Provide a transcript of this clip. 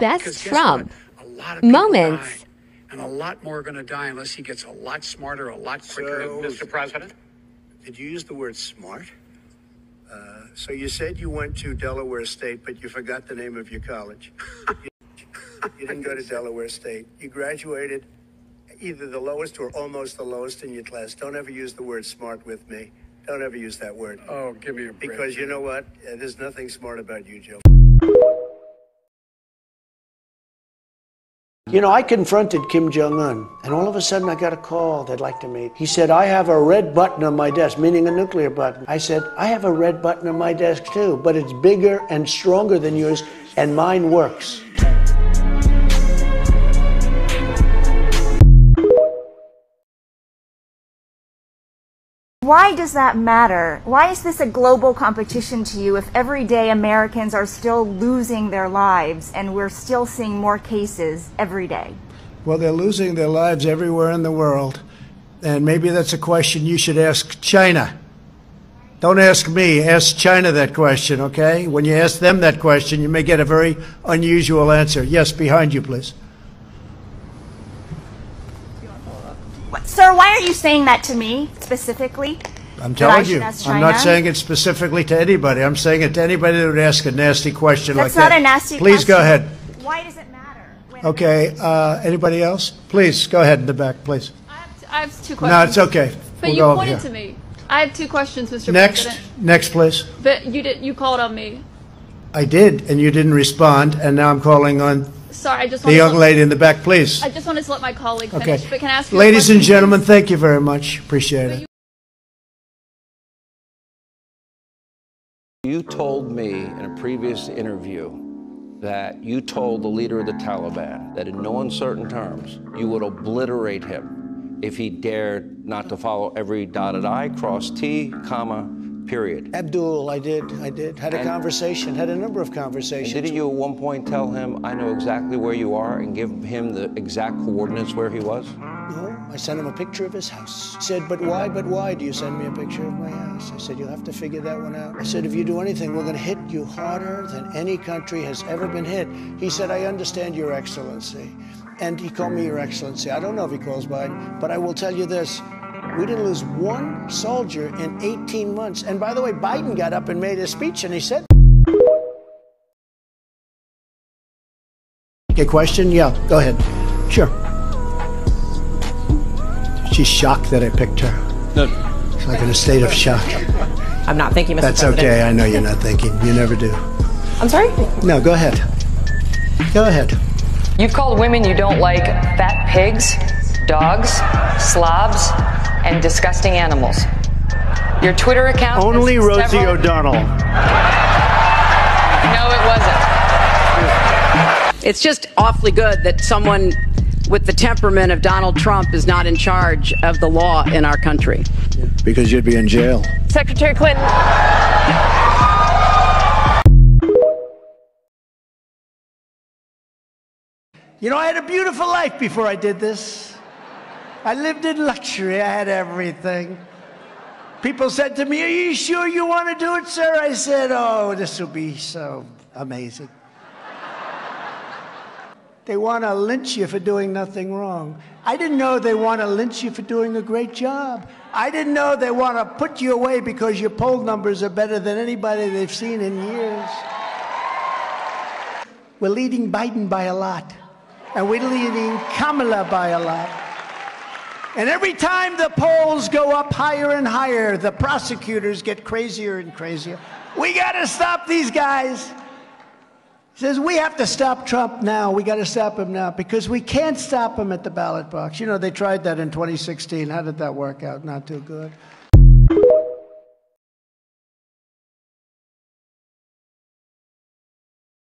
Best Because guess Trump? A lot of moments. die, and a lot more are going to die unless he gets a lot smarter, a lot quicker. So- Mr. President? Did you use the word smart? Uh, so you said you went to Delaware State, but you forgot the name of your college. you didn't go to Delaware State. You graduated either the lowest or almost the lowest in your class. Don't ever use the word smart with me. Don't ever use that word. Oh, give me a break. Because you know what? Uh, There's nothing smart about you, Joe. You know, I confronted Kim Jong un, and all of a sudden I got a call they'd like to meet. He said, I have a red button on my desk, meaning a nuclear button. I said, I have a red button on my desk too, but it's bigger and stronger than yours, and mine works. Why does that matter? Why is this a global competition to you if every day Americans are still losing their lives and we're still seeing more cases every day? Well, they're losing their lives everywhere in the world, and maybe that's a question you should ask China. Don't ask me, ask China that question, okay? When you ask them that question, you may get a very unusual answer. Yes, behind you, please. Sir, why are you saying that to me specifically? I'm telling you. I'm not saying it specifically to anybody. I'm saying it to anybody that would ask a nasty question That's like that. That's not a nasty question. Please go ahead. Why does it matter? when- Okay, uh, anybody else? Please, go ahead in the back, please. I have, I have two No, it's okay. But We'll you go over pointed here. to me. I have two questions, Mr. Next, President. next, please. But you did. You called on me. I did, and you didn't respond, and now I'm calling on Sorry, I just the wanted young to, lady in the back, please. I just wanted to let my colleague finish. Okay. But can I ask you a Ladies and question, gentlemen, please? thank you very much. Appreciate it. You told me in a previous interview that you told the leader of the Taliban that in no uncertain terms you would obliterate him if he dared not to follow every dotted I, cross T, comma, period. Abdul, I did, I did. Had a And- conversation, had a number of conversations. didn't you at one point tell him, I know exactly where you are, and give him the exact coordinates where he was? No, I sent him a picture of his house. He said, but why, but why do you send me a picture of my house? I said, you'll have to figure that one out. I said, if you do anything, we're going to hit you harder than any country has ever been hit. He said, I understand, Your Excellency. And he called me Your Excellency. I don't know if he calls Biden, but I will tell you this. We didn't lose one soldier in 18 months. And by the way, Biden got up and made a speech and he said, Okay, question? Yeah, go ahead. Sure. She's shocked that I picked her. No, She's like in a state of shock. I'm not thinking, Mr. That's President. okay. I know you're not thinking. You never do. I'm sorry? No, go ahead. Go ahead. You've called women you don't like fat pigs, dogs, slobs, and disgusting animals. Your Twitter account. has Only Rosie several- O'Donnell. No, it wasn't. It's just awfully good that someone with the temperament of Donald Trump is not in charge of the law in our country. Because you'd be in jail. Secretary Clinton. You know, I had a beautiful life before I did this. I lived in luxury. I had everything. People said to me, Are you sure you want to do it, sir? I said, Oh, this will be so amazing. They want to lynch you for doing nothing wrong. I didn't know they want to lynch you for doing a great job. I didn't know they want to put you away because your poll numbers are better than anybody they've seen in years. We're leading Biden by a lot, and we're leading Kamala by a lot. And every time the polls go up higher and higher, the prosecutors get crazier and crazier. We got to stop these guys. He says, We have to stop Trump now. We got to stop him now because we can't stop him at the ballot box. You know, they tried that in 2016. How did that work out? Not too good.